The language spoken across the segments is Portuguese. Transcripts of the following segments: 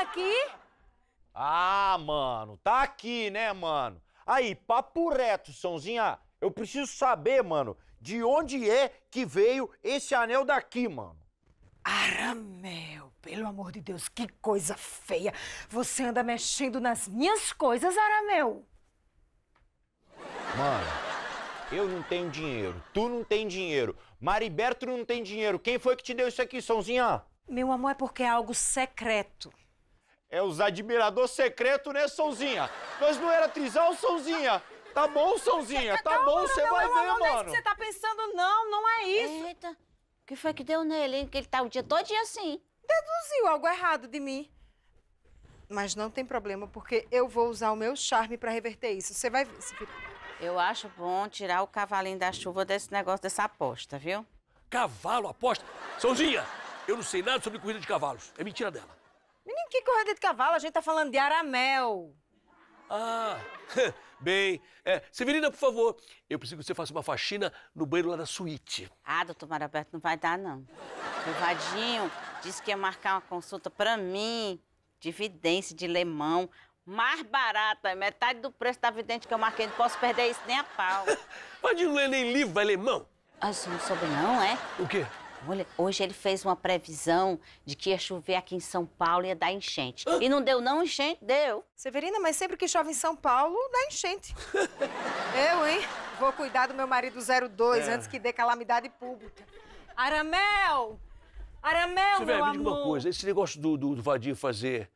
aqui? Ah, mano, tá aqui, né, mano? Aí, papo reto, Sãozinha. Eu preciso saber, mano, de onde é que veio esse anel daqui, mano. Aramel, pelo amor de Deus, que coisa feia. Você anda mexendo nas minhas coisas, Aramel. Mano, eu não tenho dinheiro, tu não tem dinheiro, Mariberto não tem dinheiro. Quem foi que te deu isso aqui, Sãozinha? Meu amor, é porque é algo secreto. É os admirador secreto, né, Sãozinha? Nós não era trisal, Sãozinha? Tá bom, Sãozinha, tá Calma, bom, você vai amor, ver, não é isso mano. que você tá pensando, não, não é isso. Eita, o que foi que deu nele, hein? Que ele tá o dia todo dia assim. Deduziu algo errado de mim. Mas não tem problema, porque eu vou usar o meu charme pra reverter isso. Você vai ver, Severina. Eu acho bom tirar o cavalinho da chuva desse negócio, dessa aposta, viu? Cavalo, aposta. Sãozinha, eu não sei nada sobre corrida de cavalos. É mentira dela. Que corrida de cavalo? A gente tá falando de Aramel. Ah, bem. É, Severina, por favor, eu preciso que você faça uma faxina no banheiro lá da suíte. Ah, doutor Maraberto, não vai dar, não. O Vadinho disse que ia marcar uma consulta pra mim, de vidência, de lemão, mais barata, metade do preço da vidente que eu marquei. Não posso perder isso nem a pau. Mas não é nem livro, vai lemão. Ah, não soube não, é? O quê? Olha, hoje ele fez uma previsão de que ia chover aqui em São Paulo e ia dar enchente. E não deu não enchente? Deu. Severina, mas sempre que chove em São Paulo, dá enchente. eu, hein? Vou cuidar do meu marido 02 É. antes que dê calamidade pública. Aramel! Aramel, Silvério, meu me diga amor! uma coisa. Esse negócio do, do, do Vadinho fazer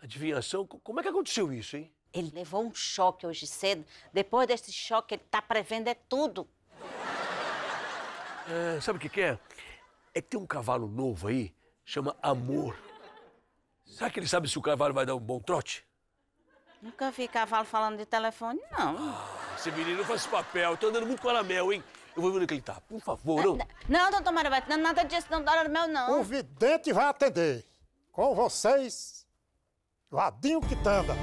adivinhação, co- como é que aconteceu isso, hein? Ele levou um choque hoje cedo. Depois desse choque, ele tá prevendo é tudo. É, sabe o que, que é? É que tem um cavalo novo aí, chama Amor. Será que ele sabe se o cavalo vai dar um bom trote? Nunca vi cavalo falando de telefone, não. Severino, não faz esse papel. Tô andando muito com o Aramel, hein? Eu vou ver onde é ele tá. Por favor, não. Não, doutor Marabeto, não, nada disso, não dá meu, não. O vidente vai atender. Com vocês, Vadinho Quitanda.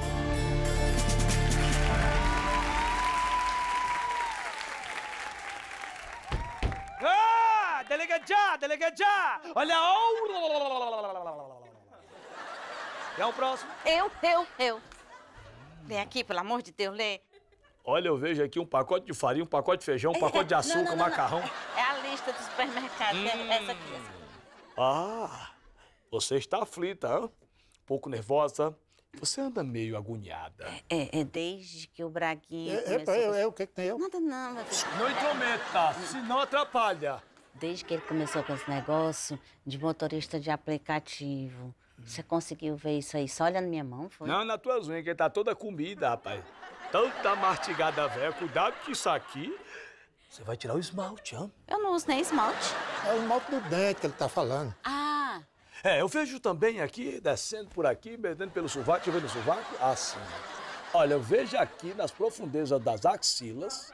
Já, delega já. Olha, Quer o próximo? Eu, eu, eu. Vem aqui, pelo amor de Deus, lê. Olha, eu vejo aqui um pacote de farinha, um pacote de feijão, um pacote de açúcar, não, não, não. macarrão. É a lista do supermercado, é essa aqui. Essa aqui. Ah, você está aflita, hã? um pouco nervosa. Você anda meio agoniada. É, é desde que o Braguinha É, é, é, é, o que que tem eu? Nada não, meu. Não intrometa, senão atrapalha. Desde que ele começou com esse negócio de motorista de aplicativo. Você conseguiu ver isso aí só olhando minha mão, foi? Não, na tuas unhas, que tá toda comida, rapaz. Tanta mastigada velha. Cuidado que isso aqui... Você vai tirar o esmalte, hã? Eu não uso nem esmalte. É o mal do dente que ele tá falando. Ah, É, eu vejo também aqui, descendo por aqui, descendo pelo sovaco, deixa eu ver no sovaco, assim. Olha, eu vejo aqui nas profundezas das axilas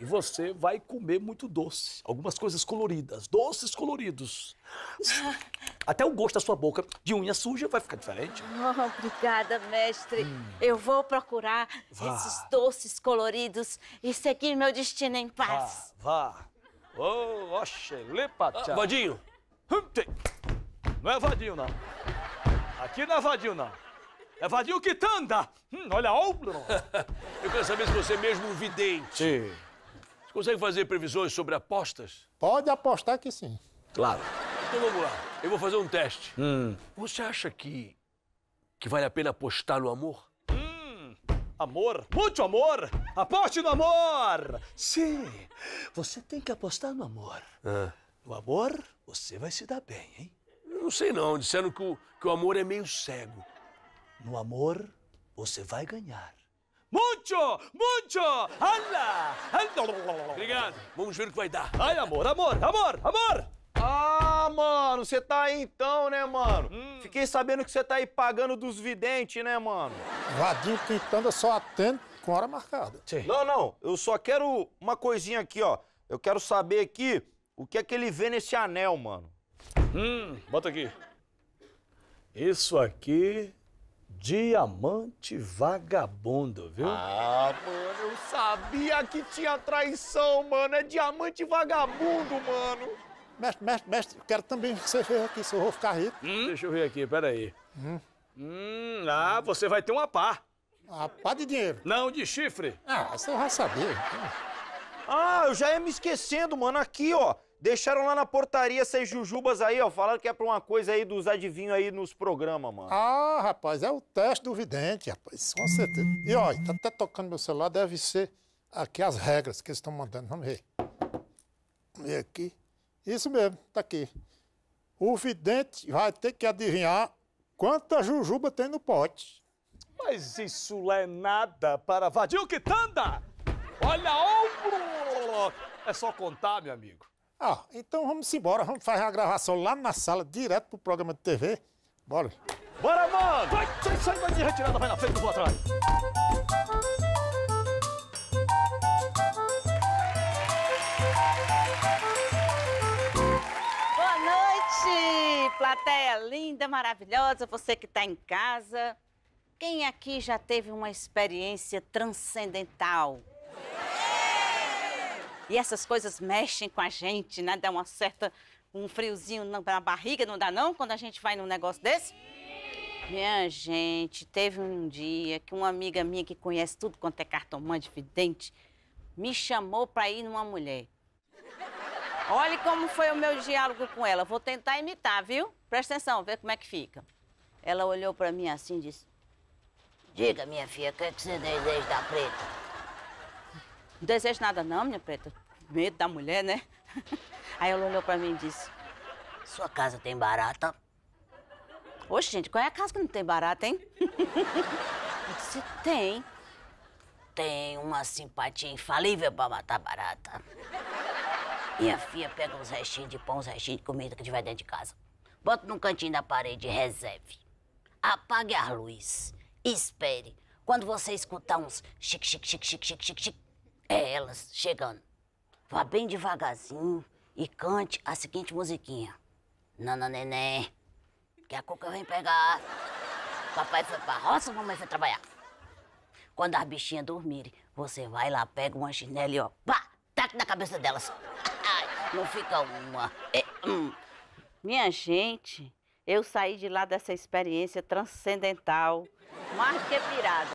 que você vai comer muito doce. Algumas coisas coloridas, doces coloridos. Até o gosto da sua boca de unha suja vai ficar diferente. Oh, obrigada, mestre. Eu vou procurar Vá. esses doces coloridos e seguir meu destino em Vá, paz. vá. Ô, oxe, lepa, Ah, Vadinho, Hum. Não é vadinho, não. Aqui não é vadinho, não. É vadinho quitanda. Hum, olha, ó. eu quero saber se você é mesmo um vidente. Sim. Você consegue fazer previsões sobre apostas? Pode apostar que sim. Claro. Então vamos lá. Eu vou fazer um teste. Você acha que. que vale a pena apostar no amor? Amor, muito amor. Aposte no amor. Sim, você tem que apostar no amor. No amor, você vai se dar bem, hein? Eu não sei não. Disseram que o, que o amor é meio cego. No amor, você vai ganhar. Muito, muito. Ala. Obrigado. Vamos ver o que vai dar. Ai, amor, amor, amor, amor. Ah, mano, você tá aí então, né, mano? Hum. Fiquei sabendo que você tá aí pagando dos videntes, né, mano? Vadinho Quitanda só atende com hora marcada. Não, não, eu só quero uma coisinha aqui, ó. Eu quero saber aqui o que é que ele vê nesse anel, mano. Hum, bota aqui. Isso aqui, diamante vagabundo, viu? Ah, mano, eu sabia que tinha traição, mano. É diamante vagabundo, mano. Mestre, mestre, mestre, eu quero também que você veja aqui, se eu vou ficar rico. Deixa eu ver aqui, peraí. Hum, ah, você vai ter uma pá. A pá de dinheiro. Não de chifre. Ah, você vai saber. Ah, eu já ia me esquecendo, mano. Aqui, ó. Deixaram lá na portaria essas jujubas aí, ó. Falaram que é pra uma coisa aí dos adivinhos aí nos programas, mano. Ah, rapaz, é o teste do vidente, rapaz, com certeza. E ó, tá até tocando meu celular, deve ser aqui as regras que eles estão mandando. Vamos ver. Vamos ver aqui. Isso mesmo, tá aqui. O vidente vai ter que adivinhar quanta jujuba tem no pote. Mas isso não é nada para Vadinho Quitanda. Olha, ombro! É só contar, meu amigo. Ah, então vamos embora, vamos fazer a gravação lá na sala, direto pro programa de TV. Bora. Bora, mano! Vai, sai, sai, vai de retirada, vai na frente, eu vou atrás. Boa noite, plateia linda, maravilhosa, você que está em casa. Quem aqui já teve uma experiência transcendental? E essas coisas mexem com a gente, né? Dá uma certa, um friozinho na barriga, não dá não, quando a gente vai num negócio desse? Minha gente, teve um dia que uma amiga minha que conhece tudo quanto é cartomante, vidente, me chamou para ir numa mulher. Olhe como foi o meu diálogo com ela. Vou tentar imitar, viu? Presta atenção, vê como é que fica. Ela olhou para mim assim e disse: Diga, minha filha, o que, é que você deseja da preta? Não desejo nada, não, minha preta. Medo da mulher, né? Aí ela olhou para mim e disse: Sua casa tem barata? Oxe, gente, qual é a casa que não tem barata, hein? Eu disse: Tem. Tem uma simpatia infalível para matar barata. Minha filha pega uns restinhos de pão, uns restinhos de comida que tiver dentro de casa. Bota num cantinho da parede e reserve. Apague a luz. Espere. Quando você escutar uns chique, chique, chique, chique, chique, chique, chique, é elas chegando. Vá bem devagarzinho e cante a seguinte musiquinha. Nana neném, que a cuca vem pegar. Papai foi pra roça, mamãe foi trabalhar. Quando as bichinhas dormirem, você vai lá, pega uma chinela e ó, pá, taca na cabeça delas. Não fica uma. É, hum. Minha gente, eu saí de lá dessa experiência transcendental, mais que pirada.